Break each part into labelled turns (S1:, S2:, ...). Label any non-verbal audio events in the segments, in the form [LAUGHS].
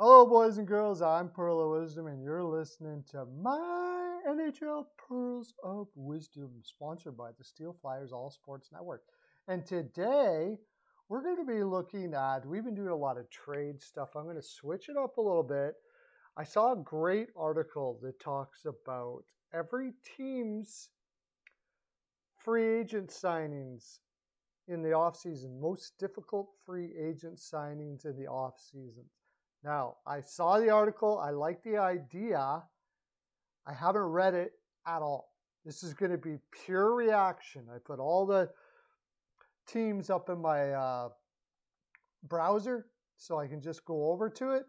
S1: Hello, boys and girls. I'm Pearl of Wisdom, and you're listening to my NHL Pearls of Wisdom, sponsored by the Steel Flyers All Sports Network. And today, we're going to be looking at, we've been doing a lot of trade stuff. I'm going to switch it up a little bit. I saw a great article that talks about every team's free agent signings in the offseason, most difficult free agent signings in the offseason. Now, I saw the article, I like the idea. I haven't read it at all. This is going to be pure reaction. I put all the teams up in my uh, browser so I can just go over to it.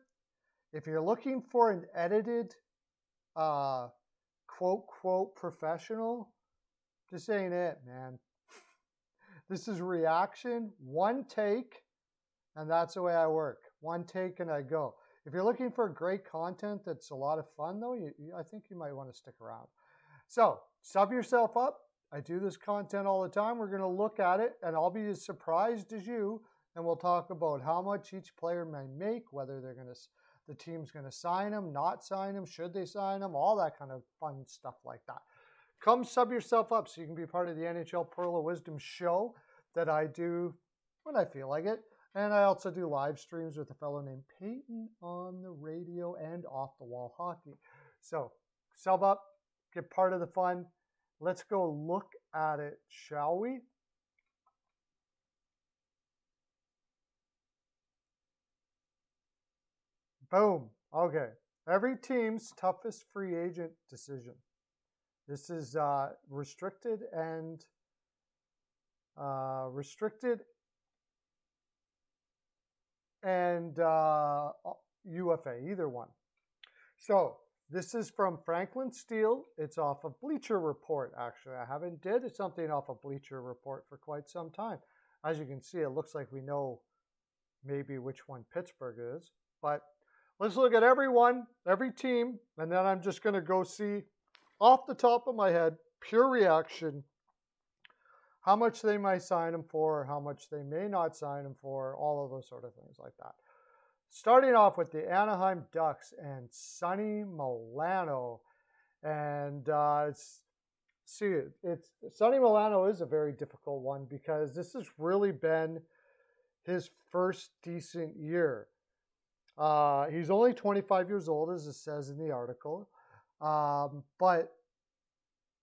S1: If you're looking for an edited uh, quote, quote, professional, this ain't it, man. [LAUGHS] this is reaction, one take, and that's the way I work. One take and I go. If you're looking for great content that's a lot of fun, though, you, you, I think you might want to stick around. So, sub yourself up. I do this content all the time. We're going to look at it, and I'll be as surprised as you. And we'll talk about how much each player may make, whether they're going to, the team's going to sign them, not sign them, should they sign them, all that kind of fun stuff like that. Come sub yourself up so you can be part of the NHL Pearl of Wisdom show that I do when I feel like it. And I also do live streams with a fellow named Peyton on the radio and off the wall hockey. So sub up, get part of the fun. Let's go look at it, shall we? Boom. Okay. Every team's toughest free agent decision. This is uh, restricted and uh, restricted and uh, UFA, either one. So this is from Franklin Steele. It's off of Bleacher Report, actually. I haven't did something off of Bleacher Report for quite some time. As you can see, it looks like we know maybe which one Pittsburgh is. But let's look at every one, every team, and then I'm just going to go see off the top of my head, pure reaction, how much they might sign him for, how much they may not sign him for, all of those sort of things like that. Starting off with the Anaheim Ducks and Sonny Milano. And uh, it's, see, it's Sonny Milano is a very difficult one because this has really been his first decent year. Uh, he's only 25 years old, as it says in the article, um, but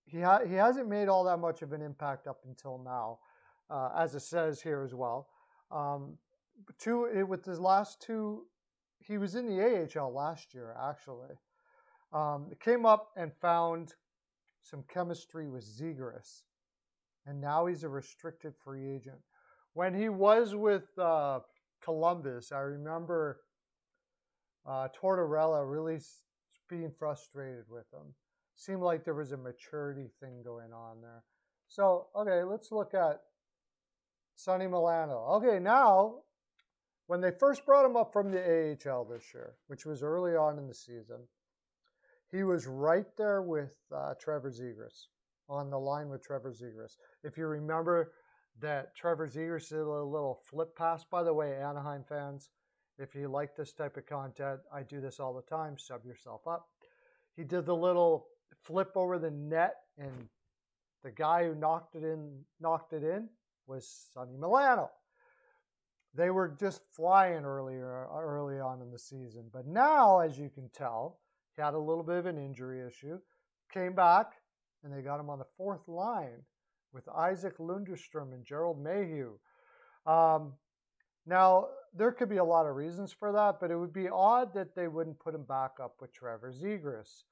S1: he ha- he hasn't made all that much of an impact up until now, uh, as it says here as well. Um, two it, with his last two, he was in the AHL last year actually. Um, came up and found some chemistry with Zegras, and now he's a restricted free agent. When he was with uh, Columbus, I remember uh, Tortorella really being frustrated with him seemed like there was a maturity thing going on there. So, okay, let's look at Sonny Milano. Okay, now, when they first brought him up from the AHL this year, which was early on in the season, he was right there with uh, Trevor Zegras, on the line with Trevor Zegras. If you remember that Trevor Zegras did a little flip pass, by the way, Anaheim fans, if you like this type of content, I do this all the time, sub yourself up. He did the little flip over the net, and the guy who knocked it in knocked it in was Sonny Milano. They were just flying earlier early on in the season, but now, as you can tell, he had a little bit of an injury issue. Came back, and they got him on the fourth line with Isac Lundestrom and Gerald Mayhew. Um, now, there could be a lot of reasons for that, but it would be odd that they wouldn't put him back up with Trevor Zegras.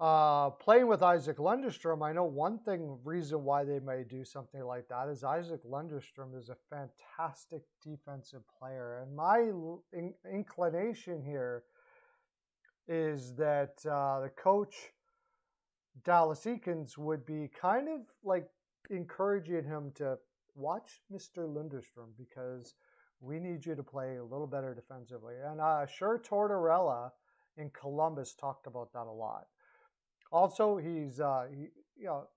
S1: Uh, playing with Isac Lundestrom, I know one thing reason why they may do something like that is Isac Lundestrom is a fantastic defensive player, and my in- inclination here is that uh, the coach Dallas Eakins would be kind of like encouraging him to watch Mr. Lundestrom because we need you to play a little better defensively. And uh, sure, Tortorella in Columbus talked about that a lot. Also, he's uh, he, you know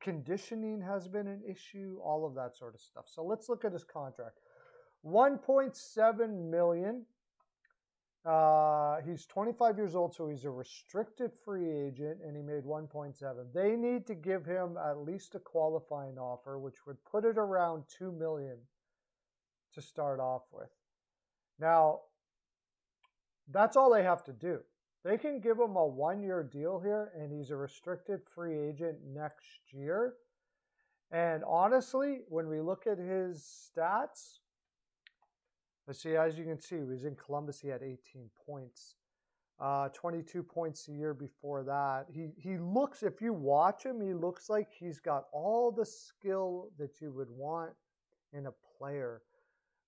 S1: conditioning has been an issue, all of that sort of stuff. So let's look at his contract. 1.7 million Uh, he's 25 years old, so he's a restricted free agent, and he made 1.7. They need to give him at least a qualifying offer, which would put it around 2 million to start off with. Now, that's all they have to do. They can give him a one-year deal here, and he's a restricted free agent next year. And honestly, when we look at his stats, let's see, as you can see, he was in Columbus, he had 18 points. Uh, 22 points a year before that. He he looks, if you watch him, he looks like he's got all the skill that you would want in a player.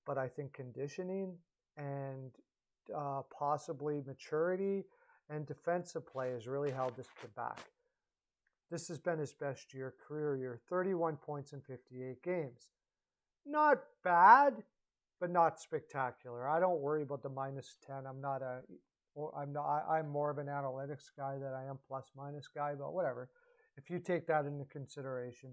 S1: But I think conditioning and uh, possibly maturity and defensive play has really held this back. This has been his best year, career year, 31 points in 58 games. Not bad, but not spectacular. I don't worry about the minus 10. I'm not a I'm not I'm more of an analytics guy than I am plus minus guy, but whatever. If you take that into consideration.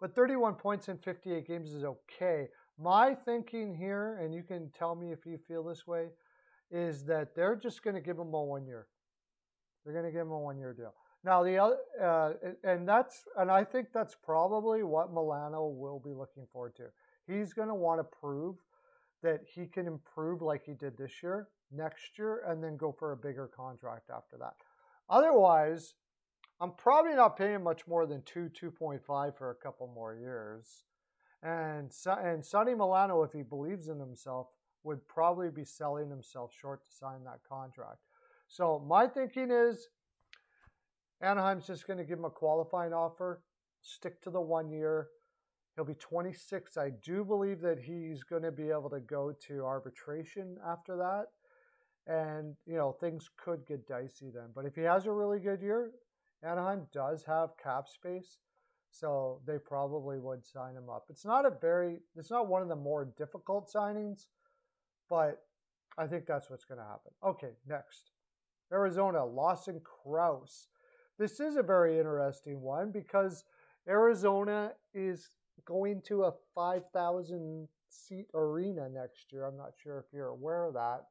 S1: But 31 points in 58 games is okay. My thinking here, and you can tell me if you feel this way, is that they're just going to give him a one year. They're going to give him a one year deal. Now the other, uh, and that's, and I think that's probably what Milano will be looking forward to. He's going to want to prove that he can improve like he did this year, next year, and then go for a bigger contract after that. Otherwise, I'm probably not paying much more than two, two point five for a couple more years. And and Sonny Milano, if he believes in himself, would probably be selling himself short to sign that contract. So my thinking is Anaheim's just going to give him a qualifying offer, stick to the one year. He'll be 26. I do believe that he's going to be able to go to arbitration after that. And, you know, things could get dicey then. But if he has a really good year, Anaheim does have cap space. So they probably would sign him up. It's not a very, it's not one of the more difficult signings, but I think that's what's going to happen. Okay, next. Arizona, Lawson Crouse. This is a very interesting one because Arizona is going to a 5,000 seat arena next year. I'm not sure if you're aware of that.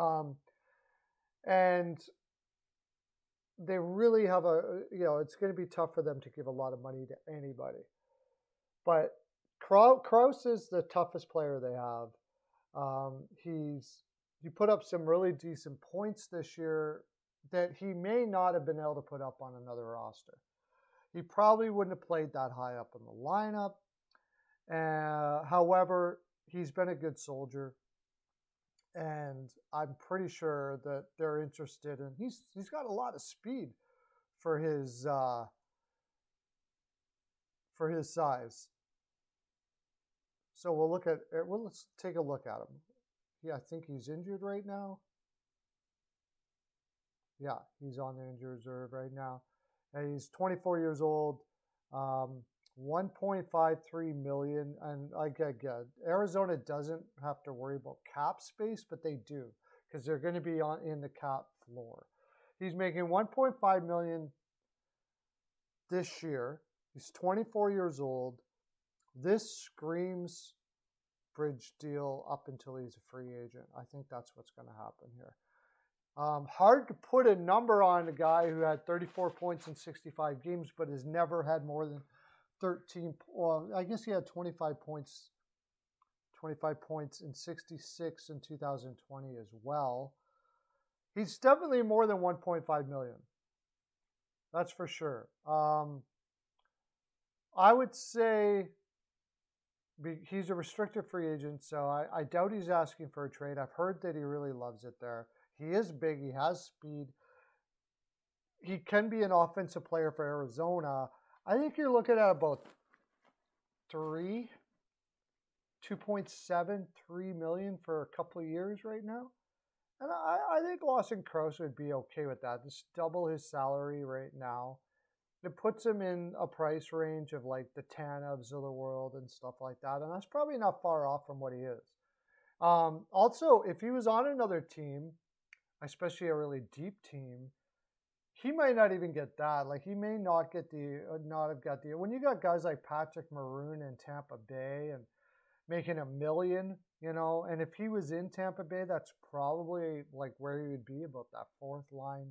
S1: Um, and they really have a, you know, it's going to be tough for them to give a lot of money to anybody. But Crouse is the toughest player they have. Um, he's he put up some really decent points this year that he may not have been able to put up on another roster. He probably wouldn't have played that high up in the lineup. Uh, however, he's been a good soldier, and I'm pretty sure that they're interested in. He's he's got a lot of speed for his uh, for his size. So we'll look at well, let's take a look at him. Yeah, I think he's injured right now. Yeah, he's on the injured reserve right now. And he's 24 years old. Um, 1.53 million, and I get. Arizona doesn't have to worry about cap space, but they do because they're going to be on in the cap floor. He's making 1.5 million this year. He's 24 years old. This screams bridge deal up until he's a free agent. I think that's what's going to happen here. Um, hard to put a number on a guy who had 34 points in 65 games, but has never had more than 13. Well, I guess he had 25 points, 25 points in 66 in 2020 as well. He's definitely more than 1.5 million. That's for sure. Um, I would say he's a restricted free agent, so I, I doubt he's asking for a trade. I've heard that he really loves it there. He is big. He has speed. He can be an offensive player for Arizona. I think you're looking at about three, 2.73 million for a couple of years right now. And I, I think Lawson Crouse would be okay with that. Just double his salary right now. It puts him in a price range of like the Tanevs of the world and stuff like that. And that's probably not far off from what he is. Um, also, if he was on another team, especially a really deep team, he might not even get that. Like he may not get the uh, not have got the when you got guys like Patrick Maroon in Tampa Bay and making a million you know, and if he was in Tampa Bay, that's probably like where he would be about that fourth line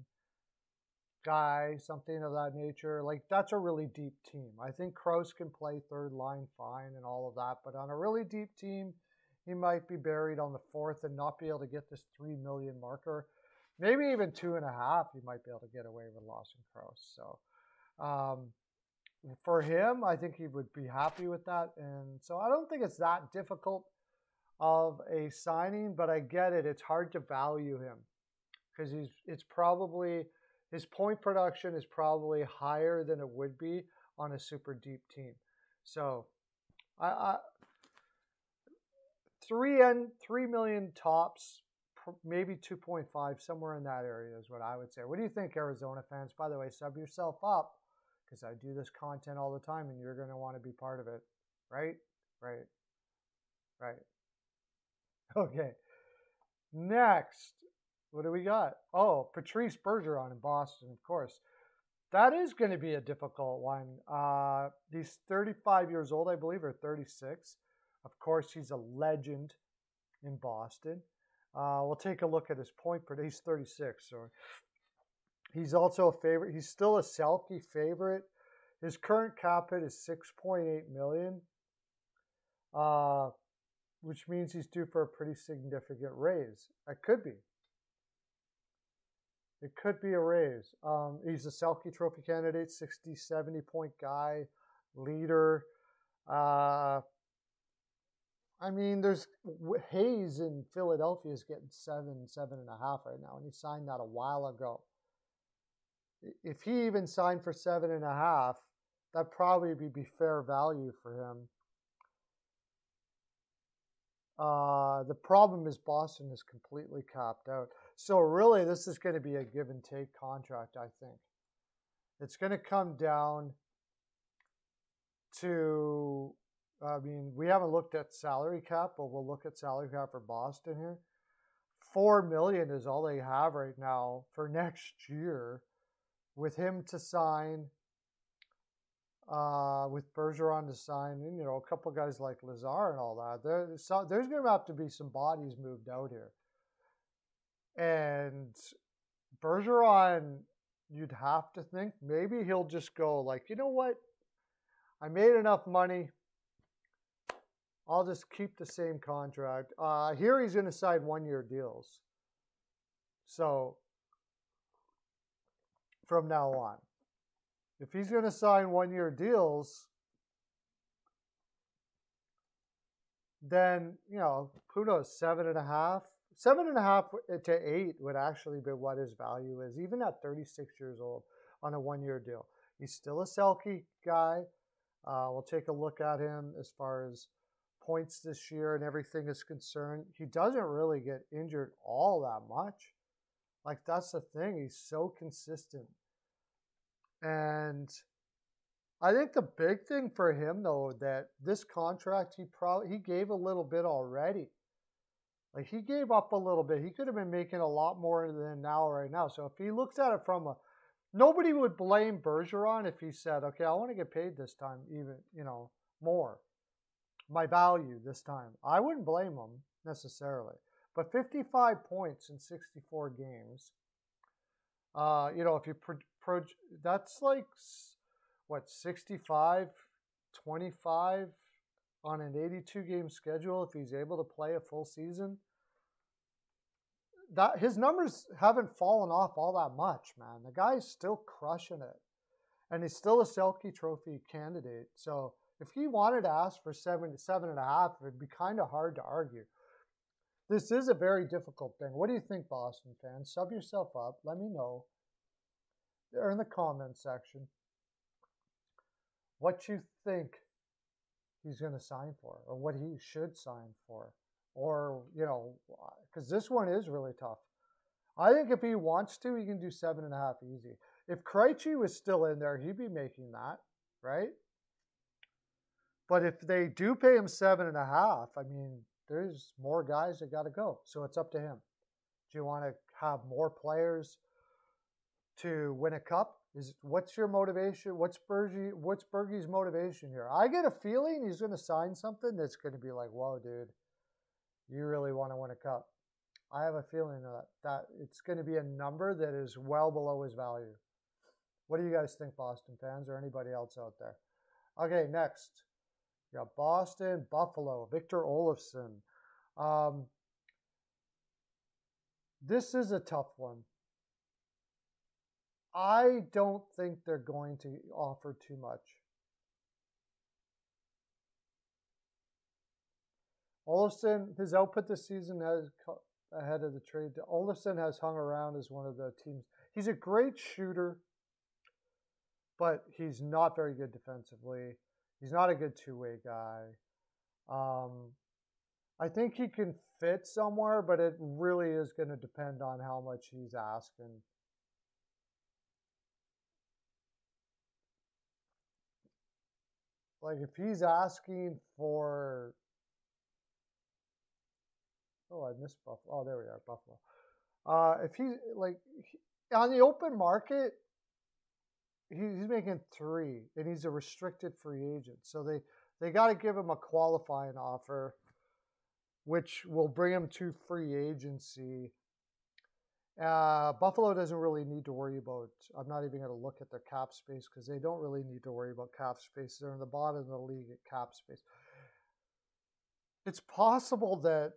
S1: guy, something of that nature. Like that's a really deep team. I think Crouse can play third line fine and all of that, but on a really deep team, he might be buried on the fourth and not be able to get this three million marker. Maybe even two and a half, he might be able to get away with Lawson Crouse. So um, for him, I think he would be happy with that. And so I don't think it's that difficult of a signing, but I get it. It's hard to value him because he's it's probably his point production is probably higher than it would be on a super deep team. So I, I three and three million tops, maybe 2.5, somewhere in that area is what I would say. What do you think, Arizona fans? By the way, sub yourself up because I do this content all the time and you're going to want to be part of it. Right? Right. Right. [LAUGHS] Okay. Next, what do we got? Oh, Patrice Bergeron in Boston, of course. That is going to be a difficult one. Uh, he's 35 years old, I believe, or 36. Of course, he's a legend in Boston. Uh, we'll take a look at his point per He's 36, so he's also a favorite. He's still a Selke favorite. His current cap hit is 6.8 million. Uh, which means he's due for a pretty significant raise. It could be. It could be a raise. Um, he's a Selke Trophy candidate, 60, 70 point guy, leader. Uh, I mean, there's Hayes in Philadelphia is getting seven, seven and a half right now, and he signed that a while ago. If he even signed for seven and a half, that'd probably be, be fair value for him. Uh, the problem is Boston is completely capped out. So really, this is going to be a give and take contract. I think it's going to come down to. I mean, we haven't looked at salary cap, but we'll look at salary cap for Boston here. Four million is all they have right now for [LAUGHS] next year, with him to sign uh, with Bergeron to sign, and you know, a couple guys like Lazar and all that. There, so, there's going to have to be some bodies moved out here. And Bergeron, you'd have to think maybe he'll just go like, you know what? I made enough money. I'll just keep the same contract. Uh, here he's going to sign one-year deals. So from now on if he's going to sign one year deals, then, you know, who knows, seven and a half, seven and a half to eight would actually be what his value is, even at 36 years old on a one year deal. He's still a Selke guy. Uh, we'll take a look at him as far as points this year and everything is concerned. He doesn't really get injured all that much. Like, that's the thing. He's so consistent. And I think the big thing for him though that this contract he probably he gave a little bit already. Like he gave up a little bit. He could have been making a lot more than now right now. So if he looks at it from a nobody would blame Bergeron if he said, "Okay, I want to get paid this time even, you know, more. My value this time." I wouldn't blame him necessarily. But 55 points in 64 games. Uh, you know, if you pro- pro- that's like what 65 25 on an 82 game schedule if he's able to play a full season that his numbers haven't fallen off all that much man. The guy's still crushing it. And he's still a selke trophy candidate. So if he wanted to ask for seven seven and a half it'd be kind of hard to argue. This is a very difficult thing. What do you think boston fans? Sub yourself up. Let me know. There in the comment section. What you think he's going to sign for or what he should sign for or you know because this one is really tough. I think if he wants to he can do seven and a half easy. If Krejci was still in there he'd be making that right? But if they do pay him seven and a half i mean there's more guys that got to go. So it's up to him. Do you want to have more players to win a cup? Is what's your motivation? What's Bergie? What's Bergie's motivation here? I get a feeling he's going to sign something that's going to be like, "Whoa, dude, you really want to win a cup. I have a feeling that, that it's going to be a number that is well below his value. What do you guys think, Boston fans, or anybody else out there? Okay, next. You got Boston, Buffalo, Victor Olofsson. Um, this is a tough one. I don't think they're going to offer too much. Olofsson, his output this season has ahead of the trade. Olofsson has hung around as one of the teams. He's a great shooter, but he's not very good defensively. He's not a good two-way guy. Um, I think he can fit somewhere, but it really is going to depend on how much he's asking. Like if he's asking for Oh, I missed Buffalo. Oh, there we are, Buffalo. Uh, if he like he, on the open market, he, he's making three, and he's a restricted free agent. So they they got to give him a qualifying offer, which will bring him to free agency. Uh, Buffalo doesn't really need to worry about. I'm not even going to look at their cap space because they don't really need to worry about cap space. They're in the bottom of the league at cap space. It's possible that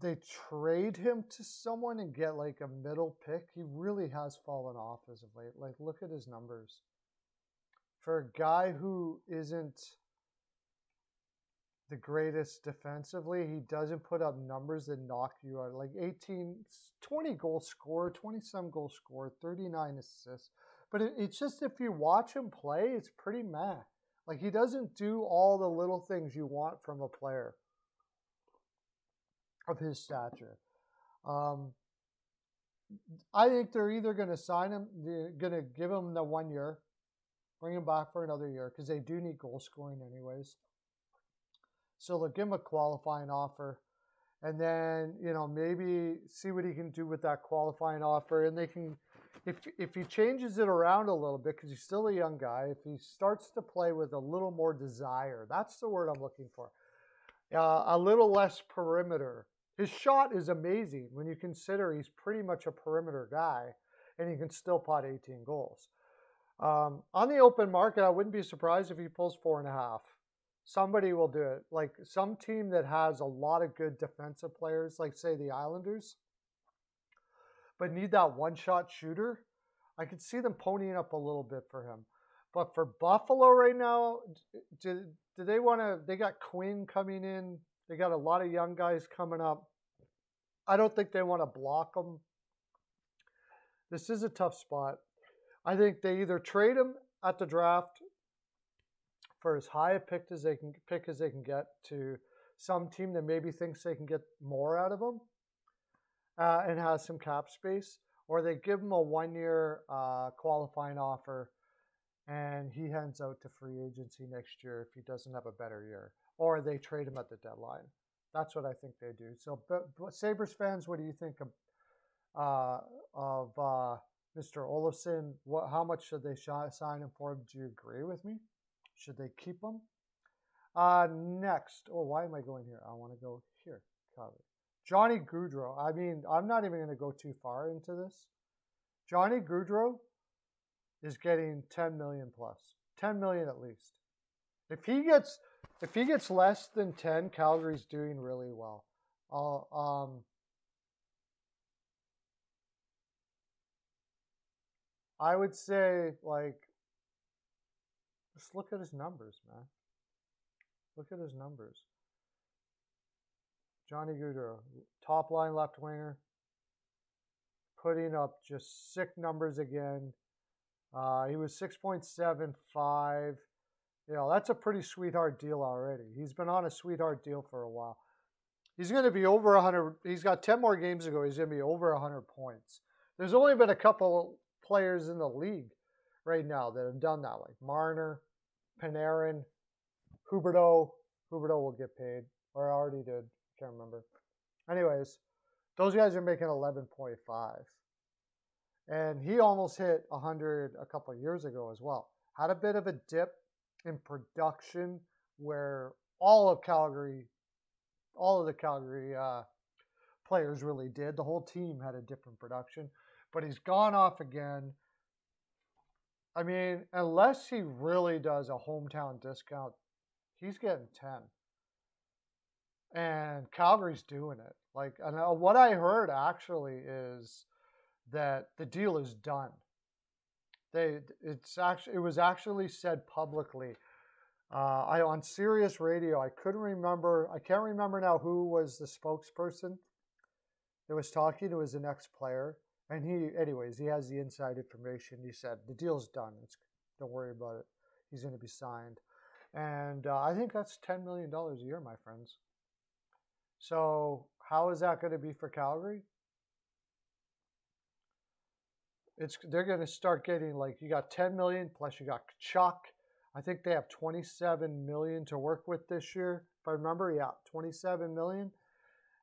S1: they trade him to someone and get like a middle pick, he really has fallen off as of late. Like, look at his numbers. For a guy who isn't the greatest defensively, he doesn't put up numbers that knock you out. Like 18, 20 goal score, 20 some goal score, 39 assists. But it, it's just if you watch him play, it's pretty meh. Like he doesn't do all the little things you want from a player of his stature. Um, I think they're either going to sign him, they're going to give him the one year, bring him back for another year because they do need goal scoring anyways. So they'll give him a qualifying offer, and then you know maybe see what he can do with that qualifying offer, and they can. If, if he changes it around a little bit because he's still a young guy, if he starts to play with a little more desire, that's the word I'm looking for. Uh, a little less perimeter, his shot is amazing when you consider he's pretty much a perimeter guy and he can still pot 18 goals. Um, on the open market, I wouldn't be surprised if he pulls four and a half. Somebody will do it. Like some team that has a lot of good defensive players, like say the Islanders, but need that one shot shooter. I could see them ponying up a little bit for him. But for Buffalo right now, do, do they want to? They got Quinn coming in they got a lot of young guys coming up. I don't think they want to block them. This is a tough spot. I think they either trade him at the draft for as high a pick as they can pick as they can get to some team that maybe thinks they can get more out of them uh, and has some cap space, or they give him a one-year uh, qualifying offer and he hands out to free agency next year if he doesn't have a better year or they trade him at the deadline. That's what I think they do. So, but, but Sabres fans, what do you think of, uh, of uh, Mr. Olofsson? What, how much should they sign him for? Do you agree with me? Should they keep them? Uh, next, oh, why am I going here? I want to go here. Cover. Johnny Gaudreau. I mean, I'm not even going to go too far into this. Johnny Gaudreau is getting 10 million plus, 10 million at least. If he gets if he gets less than 10, Calgary's doing really well. Uh, um, I would say, like, just look at his numbers, man. Look at his numbers. Johnny Gaudreau, top line left winger, putting up just sick numbers again. Uh, he was 6.75 you know, that's a pretty sweetheart deal already. He's been on a sweetheart deal for a while. He's going to be over 100. He's got 10 more games to go. He's going to be over 100 points. There's only been a couple players in the league right now that have done that, like Marner, Panarin, Huberdeau. Huberdeau will get paid, or already did. Can't remember. Anyways, those guys are making 11.5. And he almost hit 100 a couple years ago as well. Had a bit of a dip in production where all of Calgary all of the Calgary uh, players really did. The whole team had a different production, but he's gone off again. I mean, unless he really does a hometown discount, he's getting 10. And Calgary's doing it. Like, and uh, what I heard actually is that the deal is done. They, it's actually, it was actually said publicly. Uh, I on Sirius Radio. I couldn't remember. I can't remember now who was the spokesperson that was talking. It was an ex-player, and he, anyways, he has the inside information. He said the deal's done. It's, don't worry about it. He's going to be signed, and uh, I think that's ten million dollars a year, my friends. So how is that going to be for Calgary? It's they're going to start getting like you got 10 million plus you got Chuck. I think they have 27 million to work with this year. If I remember, yeah, 27 million.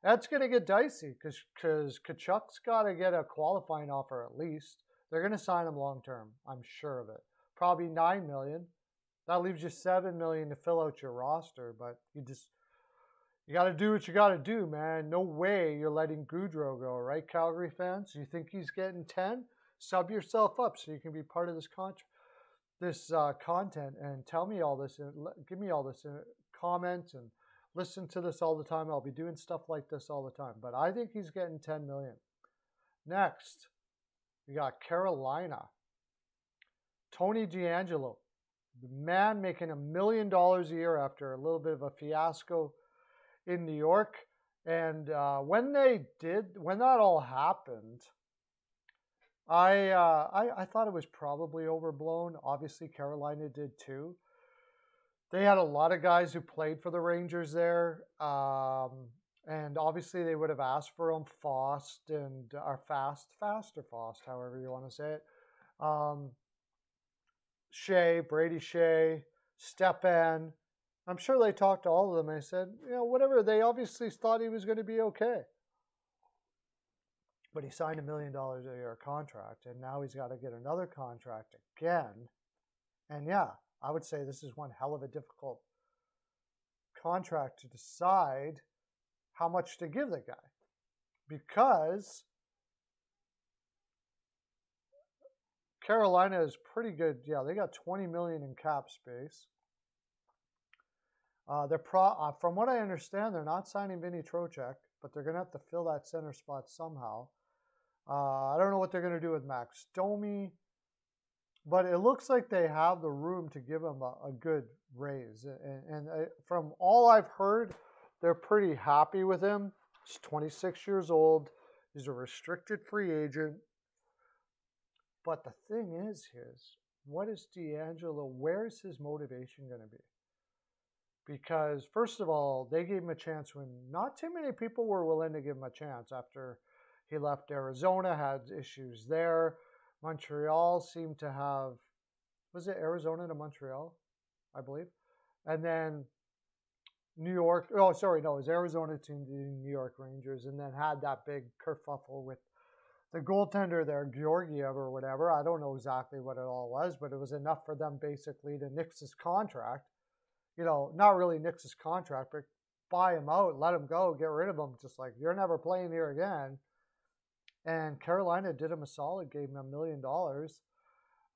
S1: That's going to get dicey because because Tkachuk's got to get a qualifying offer at least. They're going to sign him long term. I'm sure of it. Probably nine million. That leaves you seven million to fill out your roster, but you just you got to do what you got to do, man. No way you're letting Gaudreau go, right, Calgary fans? You think he's getting 10? Sub yourself up so you can be part of this contract, this uh, content, and tell me all this. And give me all this. And comment and listen to this all the time. I'll be doing stuff like this all the time. But I think he's getting 10 million. Next, we got Carolina. Tony DeAngelo, the man making a million dollars a year after a little bit of a fiasco in New York. And uh, when they did, when that all happened, I, uh, I I thought it was probably overblown. Obviously, Carolina did too. They had a lot of guys who played for the Rangers there, um, and obviously they would have asked for him Fost and or Fast, Fast or Fost, however you want to say it. Um, Skjei, Brady Skjei, Stepan, I'm sure they talked to all of them and said, you know, whatever. They obviously thought he was going to be okay. But he signed a million dollars a year contract, and now he's got to get another contract again. And yeah, I would say this is one hell of a difficult contract to decide how much to give the guy. Because Carolina is pretty good. Yeah, they got 20 million in cap space. Uh, they're pro, uh, from what I understand, they're not signing Vinny Trocheck, but they're going to have to fill that center spot somehow. Uh, I don't know what they're going to do with Max Domi, but it looks like they have the room to give him a, a good raise. And, and uh, from all I've heard, they're pretty happy with him. He's 26 years old. He's a restricted free agent. But the thing is, his what is DeAngelo? Where's his motivation going to be? because first of all, they gave him a chance when not too many people were willing to give him a chance after he left Arizona, had issues there. Montreal seemed to have was it Arizona to Montreal, I believe. And then New York, oh sorry, no, it was Arizona to the New York Rangers, and then had that big kerfuffle with the goaltender there, Georgiev or whatever. I don't know exactly what it all was, but it was enough for them basically to nix his contract you know, not really nix his contract, but buy him out, let him go, get rid of him. Just like you're never playing here again. And Carolina did him a solid, gave him a million dollars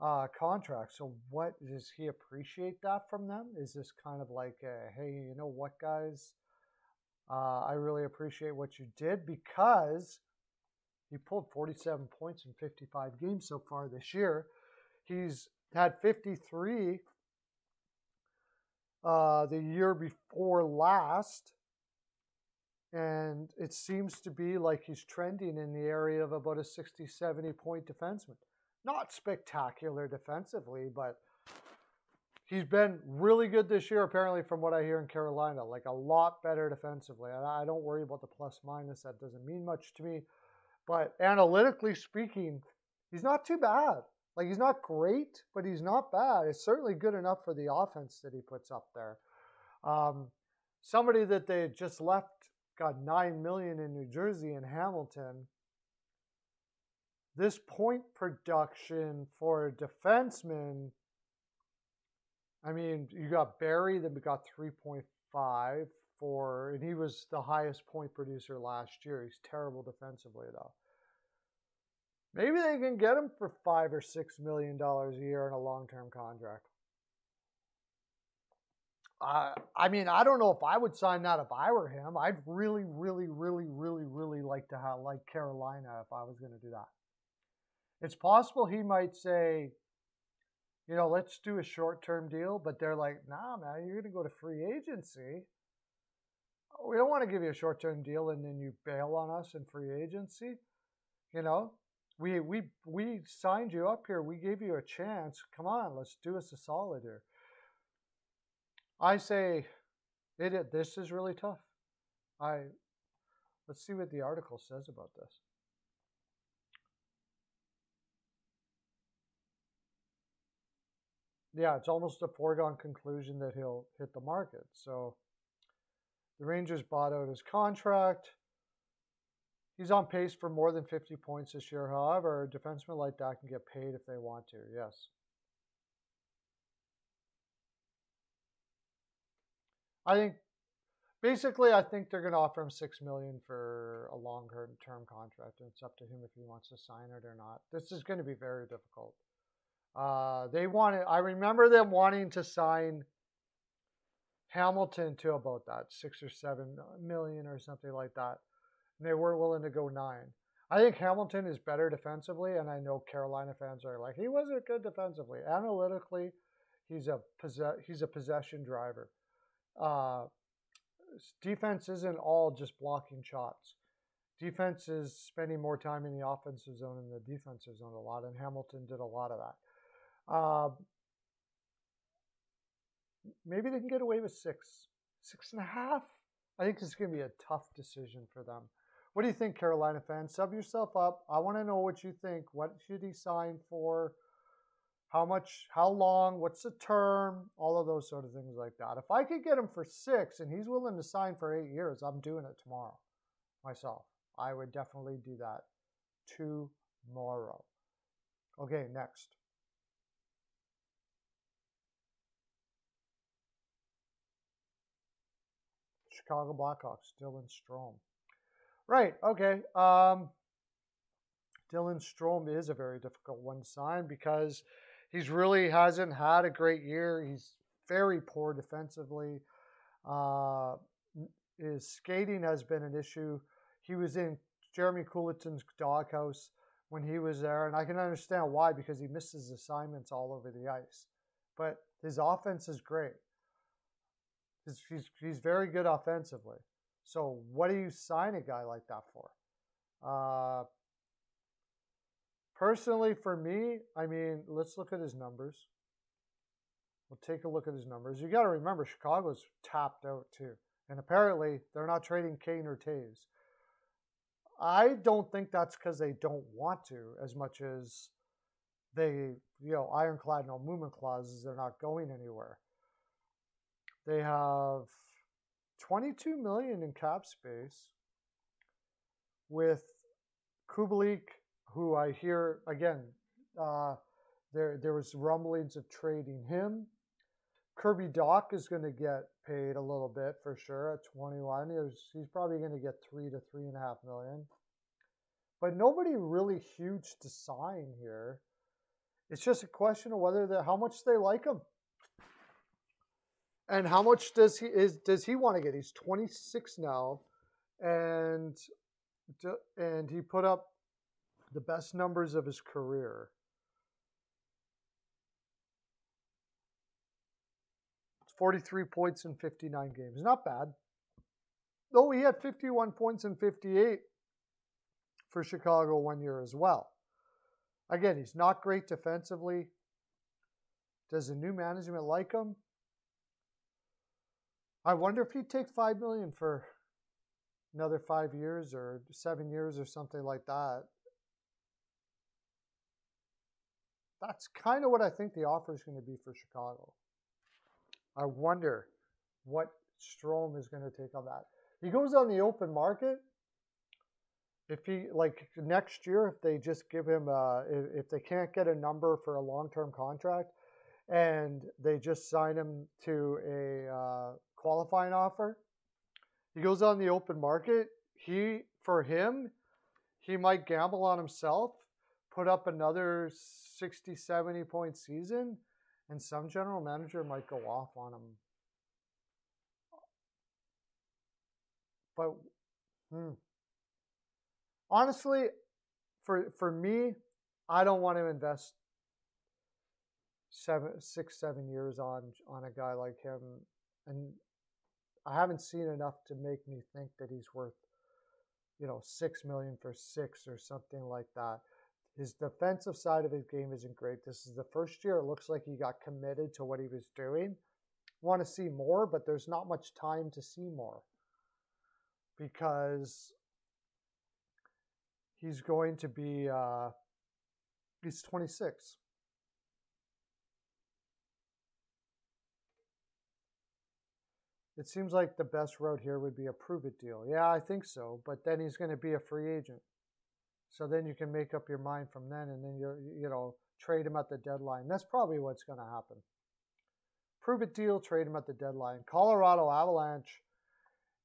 S1: uh, contract. So what does he appreciate that from them? Is this kind of like, a, hey, you know what, guys? Uh, I really appreciate what you did because he pulled 47 points in 55 games so far this year. He's had 53 uh, the year before last. And it seems to be like he's trending in the area of about a 60, 70 point defenseman. Not spectacular defensively, but he's been really good this year, apparently, from what I hear in Carolina. Like a lot better defensively. And I don't worry about the plus minus. That doesn't mean much to me. But analytically speaking, he's not too bad. Like he's not great, but he's not bad. It's certainly good enough for the offense that he puts up there. Um, somebody that they just left got nine million in New Jersey and Hamilton. This point production for a defenseman. I mean, you got Barrie, then we got 3.5 for, and he was the highest point producer last year. He's terrible defensively, though. Maybe they can get him for five or six million dollars a year in a long term contract. Uh, I mean, I don't know if I would sign that if I were him. I'd really, really, really, really, really like to have like Carolina if I was going to do that. It's possible he might say, you know, let's do a short term deal, but they're like, nah, man, you're going to go to free agency. We don't want to give you a short term deal and then you bail on us in free agency. You know, we we we signed you up here. We gave you a chance. Come on, let's do us a solid here. I say, it. This is really tough. I let's see what the article says about this. Yeah, it's almost a foregone conclusion that he'll hit the market. So the Rangers bought out his contract. He's on pace for more than 50 points this year. However, a defenseman like that can get paid if they want to. Yes. I think basically I think they're going to offer him 6 million for a longer term contract and it's up to him if he wants to sign it or not. This is going to be very difficult. Uh, they wanted I remember them wanting to sign Hamilton to about that 6 or 7 million or something like that and they weren't willing to go nine. I think Hamilton is better defensively, and I know Carolina fans are like, he wasn't good defensively. Analytically, he's a possess- he's a possession driver. Uh, defense isn't all just blocking shots. Defense is spending more time in the offensive zone and the defensive zone a lot, and Hamilton did a lot of that. Uh, maybe they can get away with six, six and a half. I think it's going to be a tough decision for them. What do you think, Carolina fans? Sub yourself up. I want to know what you think. What should he sign for? How much? How long? What's the term? All of those sort of things like that. If I could get him for six and he's willing to sign for eight years, I'm doing it tomorrow myself. I would definitely do that tomorrow. Okay, next. Chicago Blackhawks, Dylan Strome. Right. Okay. Um, Dylan Strome is a very difficult one to sign because he's really hasn't had a great year. He's very poor defensively. Uh, his skating has been an issue. He was in Jeremy Colliton's doghouse when he was there, and I can understand why because he misses assignments all over the ice. But his offense is great. He's, he's, he's very good offensively. So what do you sign a guy like that for? Uh, personally, for me, I mean, let's look at his numbers. We'll take a look at his numbers. You got to remember, Chicago's tapped out too, and apparently they're not trading Kane or Toews. I don't think that's because they don't want to, as much as they, you know, ironclad no movement clauses. They're not going anywhere. They have 22 million in cap space with Kubalik, who I hear again, uh, there there was rumblings of trading him. Kirby Dach is going to get paid a little bit for sure at 21. He's, he's probably going to get three to three and a half million. But nobody really huge to sign here. It's just a question of whether the how much they like him. And how much does he is does he want to get? He's 26 now, and and he put up the best numbers of his career. It's 43 points in 59 games. Not bad. Though he had 51 points in 58 for Chicago one year as well. Again, he's not great defensively. Does the new management like him? I wonder if he'd take five million for another five years or seven years or something like that. That's kind of what I think the offer is going to be for Chicago. I wonder what Strome is going to take on that. He goes on the open market. If he like next year, if they just give him a, if they can't get a number for a long term contract, and they just sign him to a uh, qualifying offer, he goes on the open market. He for him, he might gamble on himself, put up another 60, 70 point season, and some general manager might go off on him. But hmm. honestly, for for me, I don't want to invest seven, six, seven years on on a guy like him, and I haven't seen enough to make me think that he's worth, you know, six million for six or something like that. His defensive side of his game isn't great. This is the first year it looks like he got committed to what he was doing. Want to see more, but there's not much time to see more because he's going to be uh, he's 26. It seems like the best route here would be a prove it deal. Yeah, I think so, but then he's going to be a free agent. So then you can make up your mind from then and then you you know, trade him at the deadline. That's probably what's going to happen. Prove it deal, trade him at the deadline. Colorado Avalanche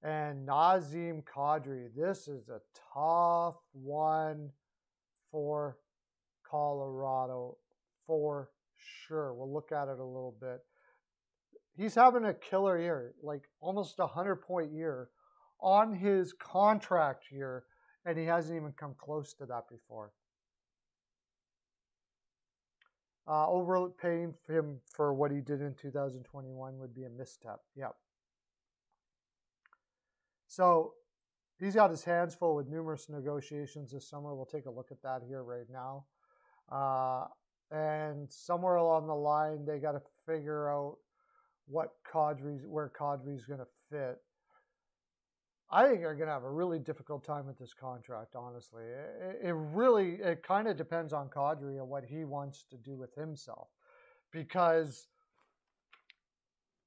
S1: and Nazem Kadri. This is a tough one for Colorado for sure. We'll look at it a little bit. He's having a killer year, like almost a 100 point year on his contract year, and he hasn't even come close to that before. Uh, overpaying him for what he did in 2021 would be a misstep. Yep. So he's got his hands full with numerous negotiations this summer. We'll take a look at that here right now. Uh, and somewhere along the line, they got to figure out what Kadri's where Kadri's going to fit. I think they're going to have a really difficult time with this contract. Honestly, it, it really it kind of depends on Kadri and what he wants to do with himself, because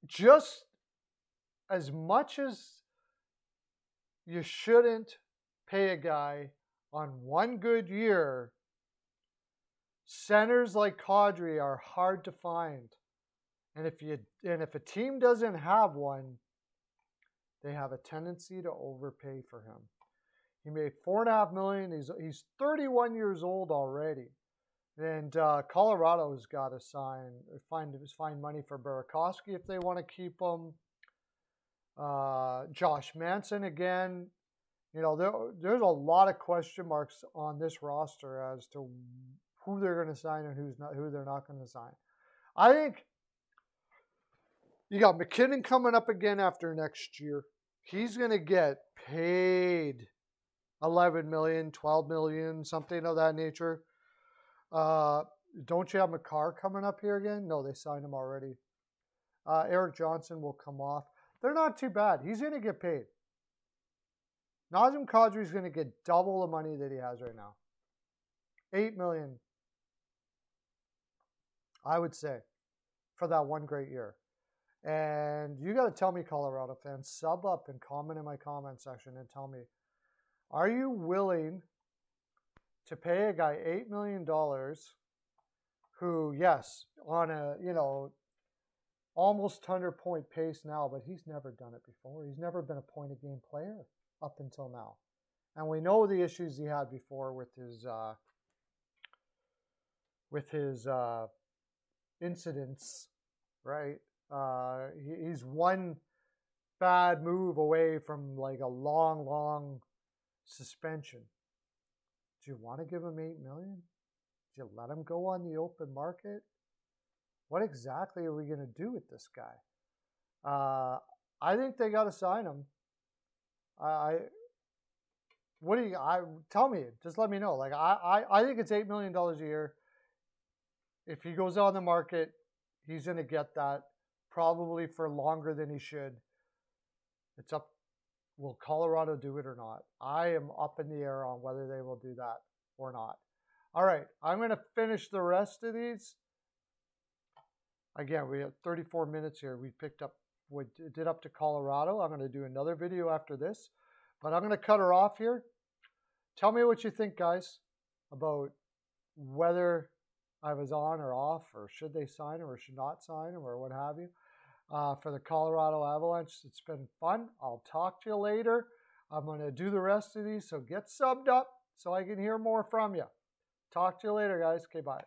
S1: just as much as you shouldn't pay a guy on one good year. Centers like Kadri are hard to find. And if you and if a team doesn't have one, they have a tendency to overpay for him. He made four and a half million. He's he's 31 years old already, and uh, Colorado's got to sign find find money for Burakovsky if they want to keep him. Uh, Josh Manson again. You know, there, there's a lot of question marks on this roster as to who they're going to sign and who's not, who they're not going to sign. I think you got MacKinnon coming up again after next year. He's going to get paid 11 million, 12 million, something of that nature. Uh, don't you have Makar coming up here again? No, they signed him already. Uh, Erik Johnson will come off. They're not too bad. He's going to get paid. Nazem Kadri is going to get double the money that he has right now. Eight million, I would say, for that one great year. And you got to tell me, Colorado fans, sub up and comment in my comment section and tell me, are you willing to pay a guy eight million dollars, who, yes, on a you know almost 100 point pace now, but he's never done it before. He's never been a point a game player up until now. And we know the issues he had before with his uh, with his uh, incidents, right? Uh, he's one bad move away from like a long, long suspension. Do you want to give him eight million? Do you let him go on the open market? what exactly are we going to do with this guy? Uh, I think they got to sign him. I, what do you? I tell me. Just let me know. Like I, I, I think it's eight million dollars a year. If he goes on the market, he's going to get that probably for longer than he should. It's up. Will Colorado do it or not? I am up in the air on whether they will do that or not. All right, I'm going to finish the rest of these Again, we have 34 minutes here. We picked up, we did up to Colorado. I'm going to do another video after this, but I'm going to cut her off here. Tell me what you think, guys, about whether I was on or off, or should they sign or should not sign him, or what have you. Uh, for the Colorado Avalanche. It's been fun. I'll talk to you later. I'm going to do the rest of these, so get subbed up so I can hear more from you. Talk to you later, guys. Okay, bye.